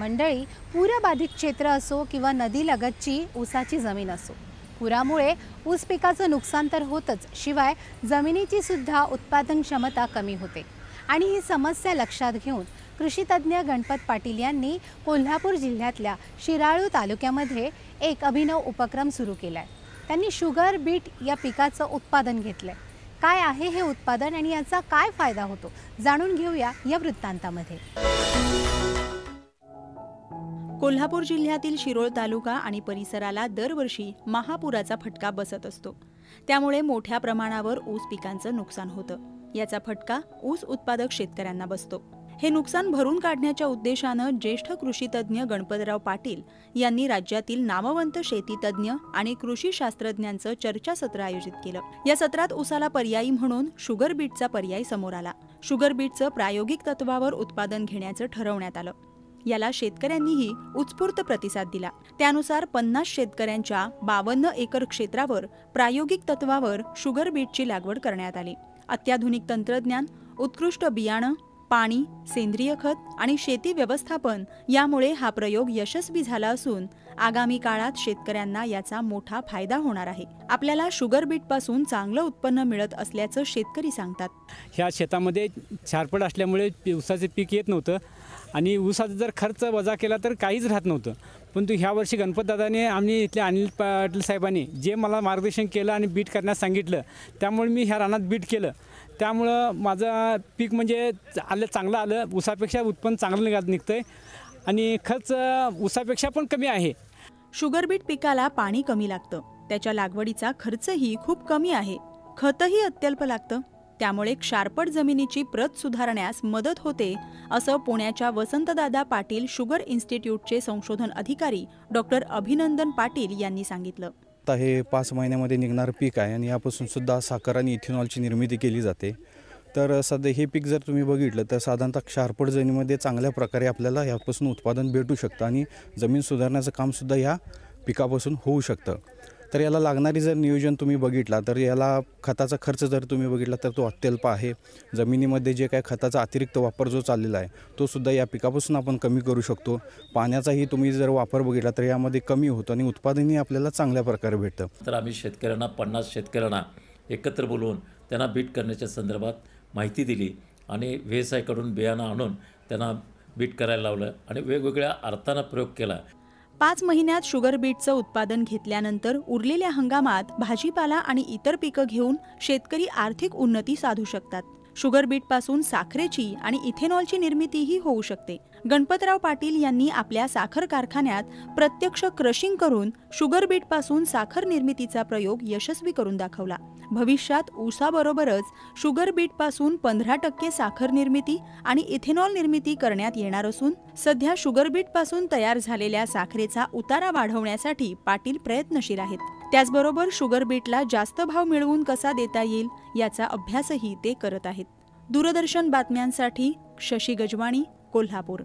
मंडळी पूरबाधित क्षेत्र असो किंवा नदीलगतची ऊसाची जमीन असो. पुरामुळे ऊस पिकाचं नुकसान तर होतच शिवाय जमिनीची सुद्धा उत्पादन क्षमता कमी होते. आणि ही समस्या लक्षात घेऊन कृषीतज्ञ गणपत पाटील यांनी कोल्हापूर जिल्ह्यातल्या शिराळू तालुक्यामध्ये एक अभिनव उपक्रम सुरू केला आहे त्यांनी शुगर बीट या पिकाचं उत्पादन घेतलंय. काय आहे हे उत्पादन आणि याचा काय फायदा होतो? जाणून घेऊया या वृत्तांतामध्ये. कोल्हापूर जिल्ह्यातील शिरोळ तालुका आणि परिसराला दरवर्षी महापुराचा फटका बसत असतो. त्यामुळे मोठ्या प्रमाणावर ऊस पिकांचं नुकसान होतं. याचा फटका ऊस उत्पादक शेतकऱ्यांना बसतो. हे नुकसान भरून काढण्याच्या उद्देशानं ज्येष्ठ कृषीतज्ञ गणपतराव पाटील यांनी राज्यातील नामवंत शेतीतज्ञ आणि कृषी शास्त्रज्ञांचं चर्चासत्र आयोजित केलं. या सत्रात ऊसाला पर्यायी म्हणून शुगर बीटचा पर्याय समोर आला. शुगर बीटचं प्रायोगिक तत्वावर उत्पादन घेण्याचं ठरवण्यात आलं. याला शेतकऱ्यांनीही उत्स्फूर्त प्रतिसाद दिला. त्यानुसार पन्नास शेतकऱ्यांच्या बावन्न एकर क्षेत्रावर प्रायोगिक तत्वावर शुगर बीटची लागवड करण्यात आली. अत्याधुनिक तंत्रज्ञान उत्कृष्ट बियाणं पाणी सेंद्रिय खत आणि शेती व्यवस्थापन यामुळे हा प्रयोग यशस्वी झाला असून आगामी काळात शेतकऱ्यांना याचा मोठा फायदा होणार आहे. आपल्याला शुगर बीटपासून चांगलं उत्पन्न मिळत असल्याचं शेतकरी सांगतात. ह्या शेतामध्ये छारपड असल्यामुळे पी- पीक येत नव्हतं. आणि ऊसाचा जर खर्च वजा केला तर काहीच राहत नव्हतं. परंतु ह्या वर्षी गणपतदादाने आम्ही इथल्या अनिल पाटील साहेबांनी जे मला मार्गदर्शन केलं आणि बीट करण्यास सांगितलं त्यामुळे मी ह्या रानात बीट केलं. त्यामुळं माझं पीक म्हणजे आलं चांगलं आलं. ऊसापेक्षा उत्पन्न चांगलं निघा निघतं आहे आणि खर्च ऊसापेक्षा पण कमी आहे. शुगर बीट पिकाला पाणी कमी लागतं. त्याच्या लागवडीचा खर्चही खूप कमी आहे. खतही अत्यल्प लागतं. त्यामुळे क्षारपट जमिनीची प्रत सुधारण्यास मदत होते असं पुण्याच्या वसंतदादा पाटील शुगर इन्स्टिट्यूटचे संशोधन अधिकारी डॉक्टर अभिनंदन पाटील यांनी सांगितलं. आता हे पाच महिन्यामध्ये निघणारं पीक आहे आणि यापासून सुद्धा साखर आणि इथेनॉलची निर्मिती केली जाते. तर सध्या हे पीक जर तुम्ही बघितलं तर साधारणतः क्षारपड जमिनीमध्ये चांगल्या प्रकारे आपल्याला यापासून उत्पादन भेटू शकतं आणि जमीन सुधारण्याचं कामसुद्धा या पिकापासून होऊ शकतं. तर याला लागणारी जर नियोजन तुम्ही बघितला तर याला खताचा खर्च जर तुम्ही बघितला तर तो अत्यल्प आहे. जमिनीमध्ये जे काय खताचा अतिरिक्त वापर जो चाललेला आहे तो सुद्धा या पिकापासून आपण कमी करू शकतो. पाण्याचाही तुम्ही जर वापर बघितला तर यामध्ये कमी होतो आणि उत्पादनही आपल्याला चांगल्या प्रकारे भेटतं. तर आम्ही शेतकऱ्यांना पन्नास शेतकऱ्यांना एकत्र बोलवून त्यांना बीट करण्याच्या संदर्भात माहिती दिली आणि व्ही एस आयकडून बियाणं आणून त्यांना बीट करायला लावलं आणि वेगवेगळ्या अर्थानं प्रयोग केला. पाच महिन्यात शुगर बीटचं उत्पादन घेतल्यानंतर उरलेल्या हंगामात भाजीपाला आणि इतर पिकं घेऊन शेतकरी आर्थिक उन्नती साधू शकतात. शुगर बीटपासून साखरेची आणि इथेनॉलची निर्मितीही होऊ शकते. गणपतराव पाटील यांनी आपल्या साखर कारखान्यात प्रत्यक्ष क्रशिंग करून शुगर बीटपासून साखर निर्मितीचा प्रयोग यशस्वी करून दाखवला. भविष्यात ऊसाबरोबरच शुगर बीटपासून पंधरा टक्के साखर निर्मिती आणि इथेनॉल निर्मिती करण्यात येणार असून सध्या शुगर बीटपासून तयार झालेल्या साखरेचा उतारा वाढवण्यासाठी पाटील प्रयत्नशील आहेत. त्याचबरोबर शुगर बीटला जास्त भाव मिळवून कसा देता येईल याचा अभ्यासही ते करत आहेत. दूरदर्शन बातम्यांसाठी शशी गजवाणी कोल्हापूर.